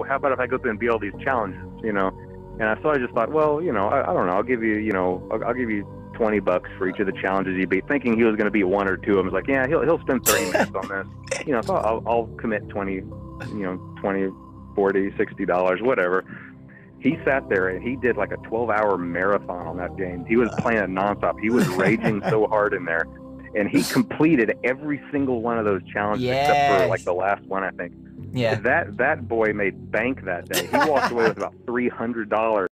well, how about if I go through and beat all these challenges, you know? And I, so I just thought, well, you know, I, I don't know, I'll give you, you know, I'll, I'll give you 20 bucks for each of the challenges he beat, thinking he was going to beat one or two of them. I was like, yeah, he'll, he'll spend 30 minutes on this. You know, so I'll, I'll commit 20, you know, 20, 40, 60 dollars, whatever. He sat there and he did like a 12 hour marathon on that game. He was playing it nonstop. He was raging so hard in there. And he completed every single one of those challenges except for like the last one, I think. Yeah. That that boy made bank that day. He walked away with about three hundred dollars.